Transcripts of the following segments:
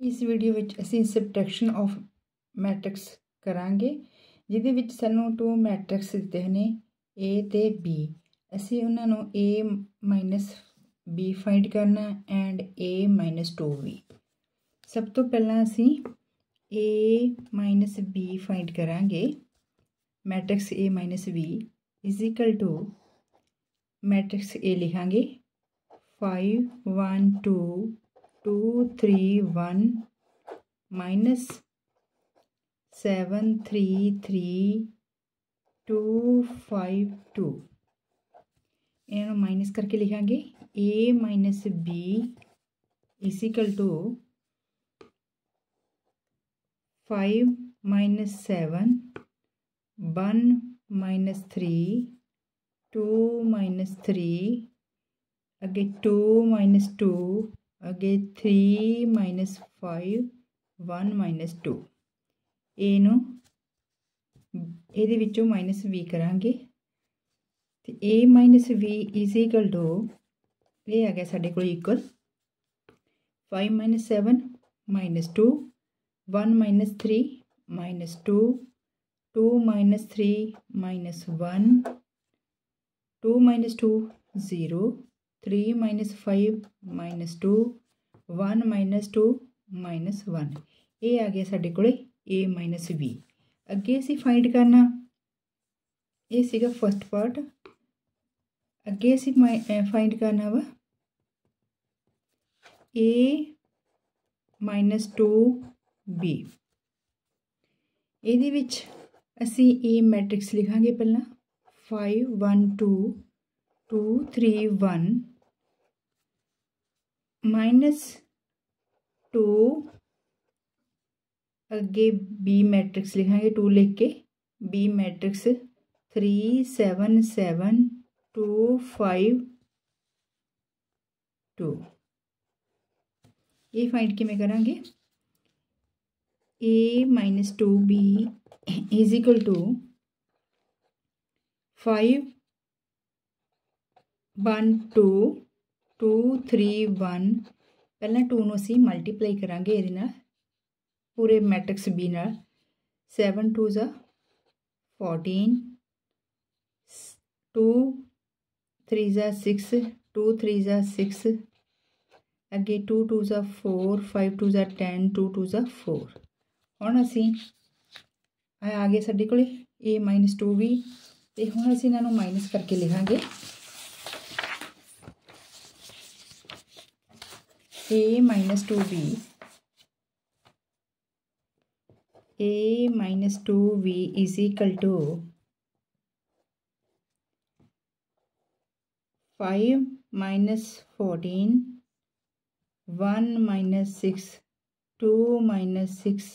ਇਸ ਵੀਡੀਓ ਵਿੱਚ ਅਸੀਂ ਸਬਟ੍ਰੈਕਸ਼ਨ ਆਫ ਮੈਟ੍ਰਿਕਸ ਕਰਾਂਗੇ, ਜਿਹਦੇ ਵਿੱਚ ਸਾਨੂੰ ਟੂ ਮੈਟ੍ਰਿਕਸ ਦਿੱਤੇ ਨੇ, A ਤੇ B ਅਸੀਂ ਉਹਨਾਂ ਨੂੰ A B ਫਾਈਂਡ ਕਰਨਾ ਐਂਡ A 2B ਸਭ ਤੋਂ ਪਹਿਲਾਂ ਅਸੀਂ A B ਫਾਈਂਡ ਕਰਾਂਗੇ matrix A B is equal to matrix A ਲਿਖਾਂਗੇ। 5 1 2 two three one minus seven three three two five two. इन्हों माइनस करके लिखेंगे A minus B is equal two five minus seven one minus three two minus three. अगे two minus two minus 2 ਅੱਗੇ 3 5 1 2 a ਨੂੰ ਇਹਦੇ ਵਿੱਚੋਂ minus v ਕਰਾਂਗੇ। ਤੇ a v is equal to ਇਹ ਆ ਗਿਆ ਸਾਡੇ ਕੋਲ equal 5 7 2 1 3 2 2 3 1 2 2 0 3 minus 5 minus 2 1 minus 2 minus 1 ਇਹ ਆ ਗਿਆ ਸਾਡੇ ਕੋਲੇ a minus b ਅੱਗੇ ਅਸੀਂ ਫਾਈਂਡ ਕਰਨਾ ਇਹ ਸੀਗਾ ਫਰਸਟ ਪਾਰਟ ਅੱਗੇ ਅਸੀਂ ਫਾਈਂਡ ਕਰਨਾ ਵਾ a minus 2b ਇਹਦੇ ਵਿੱਚ ਅਸੀਂ a ਮੈਟ੍ਰਿਕਸ ਲਿਖਾਂਗੇ ਪਹਿਲਾਂ 5 1 2 2 3 1 minus two अगे बी मैट्रिक्स लिखेंगे टू लिख के B matrix three seven seven two five two ये फाइंड कि करा A minus two B is equal to five one two 2 3 1 ਪਹਿਲਾਂ 2 ਨੂੰ ਅਸੀਂ ਮਲਟੀਪਲਾਈ ਕਰਾਂਗੇ ਇਹਦੇ ਨਾਲ ਪੂਰੇ ਮੈਟ੍ਰਿਕਸ B ਨਾਲ 7 2 ਜ਼ਾ 14 2 3 ਜ਼ਾ 6 2 3 ਜ਼ਾ 6 ਅੱਗੇ 2 2 ਜ਼ਾ 4 5 2 ਜ਼ਾ 10 2 2 ਜ਼ਾ 4 ਹੁਣ ਅਸੀਂ ਆ ਗਏ ਸਾਡੇ ਕੋਲੇ a 2b ਤੇ ਹੁਣ ਅਸੀਂ ਇਹਨਾਂ ਨੂੰ ਮਾਈਨਸ ਕਰਕੇ ਲਿਖਾਂਗੇ A minus two B A minus two V is equal to five minus fourteen one minus six two minus six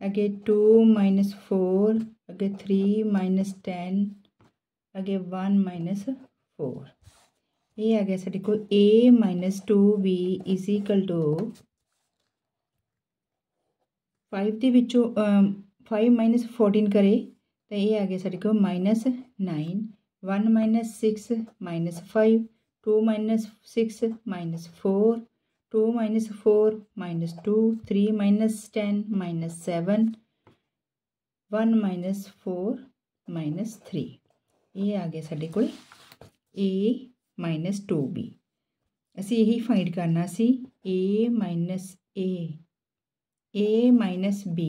अगे टू माइनस फोर अगे थ्री माइनस टेन अगे वन माइनस फोर ये आ गया सर, देखो A minus two B is equal to five के बिचों five minus fourteen करे तो यह आ गया साढ़े को minus nine one minus six minus five two minus six minus four two minus four minus two three minus ten minus seven one minus four minus three ये आ गया साढ़े को ए ਗਿਆ ਸਾਡੇ ਕੋਲ a ਮਾਈਨਸ 2b ਅਸੀਂ ਇਹੀ ਫਾਈਂਡ ਕਰਨਾ ਸੀ a minus a a minus b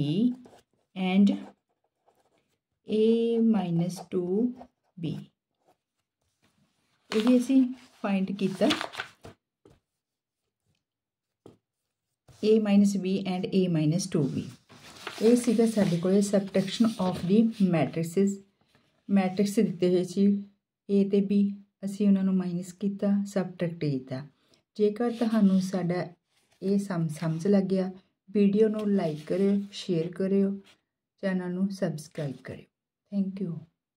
and a minus 2b ਇਹ ਅਸੀਂ ਫਾਈਂਡ ਕੀਤਾ a minus b and a minus 2b ਇਹ ਸੀਗਾ ਸਾਡੇ ਕੋਲੇ subtraction of the matrix matrix ਦਿੱਤੇ ਹੋਏ ਸੀ a ਤੇ b ਅਸੀਂ ਉਹਨਾਂ ਨੂੰ ਮਾਈਨਸ ਕੀਤਾ, ਸਬਟ੍ਰੈਕਟ ਕੀਤਾ। ਜੇਕਰ ਤੁਹਾਨੂੰ ਸਾਡਾ ਇਹ ਸਮ ਸਮਝ ਲੱਗਿਆ, ਵੀਡੀਓ ਨੂੰ ਲਾਈਕ ਕਰਿਓ, ਸ਼ੇਅਰ ਕਰਿਓ, ਚੈਨਲ ਨੂੰ ਸਬਸਕ੍ਰਾਈਬ ਕਰਿਓ। Thank you.